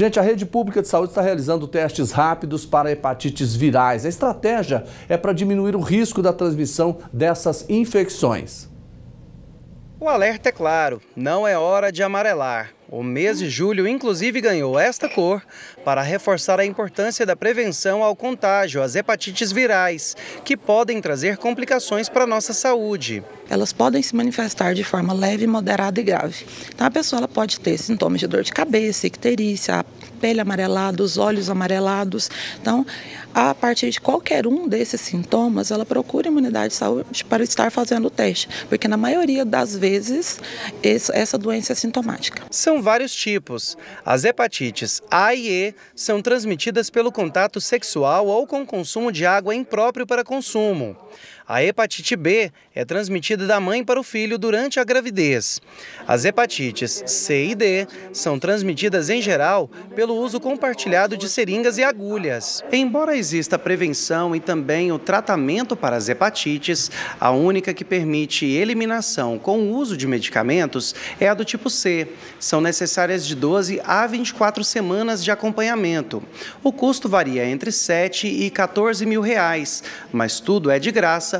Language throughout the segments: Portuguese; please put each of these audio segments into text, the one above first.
Gente, a rede pública de saúde está realizando testes rápidos para hepatites virais. A estratégia é para diminuir o risco da transmissão dessas infecções. O alerta é claro, não é hora de amarelar. O mês de julho, inclusive, ganhou esta cor para reforçar a importância da prevenção ao contágio, às hepatites virais, que podem trazer complicações para a nossa saúde. Elas podem se manifestar de forma leve, moderada e grave. Então, a pessoa pode ter sintomas de dor de cabeça, icterícia, pele amarelada, os olhos amarelados. Então, a partir de qualquer um desses sintomas, ela procura imunidade de saúde para estar fazendo o teste, porque na maioria das vezes essa doença é sintomática. São vários tipos. As hepatites A e E são transmitidas pelo contato sexual ou com consumo de água impróprio para consumo. A hepatite B é transmitida da mãe para o filho durante a gravidez. As hepatites C e D são transmitidas em geral pelo uso compartilhado de seringas e agulhas. Embora exista prevenção e também o tratamento para as hepatites, a única que permite eliminação com o uso de medicamentos é a do tipo C. São necessárias de 12 a 24 semanas de acompanhamento. O custo varia entre 7 e 14 mil reais, mas tudo é de graça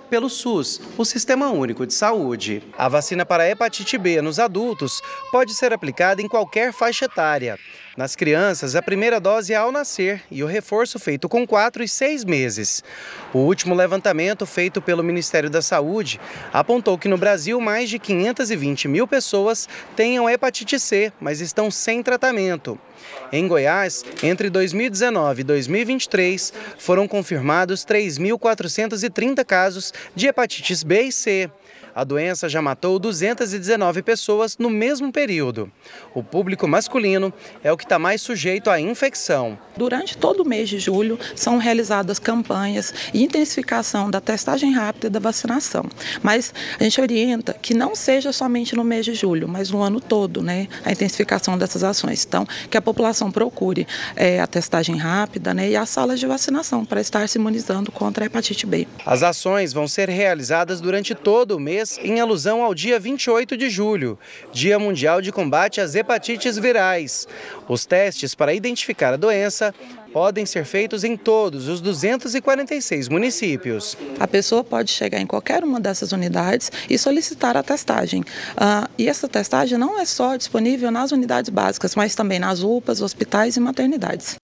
pelo SUS, o Sistema Único de Saúde. A vacina para hepatite B nos adultos pode ser aplicada em qualquer faixa etária. Nas crianças, a primeira dose é ao nascer e o reforço feito com 4 e 6 meses. O último levantamento feito pelo Ministério da Saúde apontou que no Brasil mais de 520 mil pessoas tenham hepatite C, mas estão sem tratamento. Em Goiás, entre 2019 e 2023, foram confirmados 3.430 casos de hepatites B e C. A doença já matou 219 pessoas no mesmo período. O público masculino é o que está mais sujeito à infecção. Durante todo o mês de julho são realizadas campanhas e intensificação da testagem rápida e da vacinação. Mas a gente orienta que não seja somente no mês de julho, mas no ano todo, né? A intensificação dessas ações. Então, que a população procure é, a testagem rápida né, e as salas de vacinação para estar se imunizando contra a hepatite B. As ações vão ser realizadas durante todo o mês em alusão ao dia 28 de julho, Dia Mundial de Combate às Hepatites Virais. Os testes para identificar a doença podem ser feitos em todos os 246 municípios. A pessoa pode chegar em qualquer uma dessas unidades e solicitar a testagem. Uh, e essa testagem não é só disponível nas unidades básicas, mas também nas UPAs, hospitais e maternidades.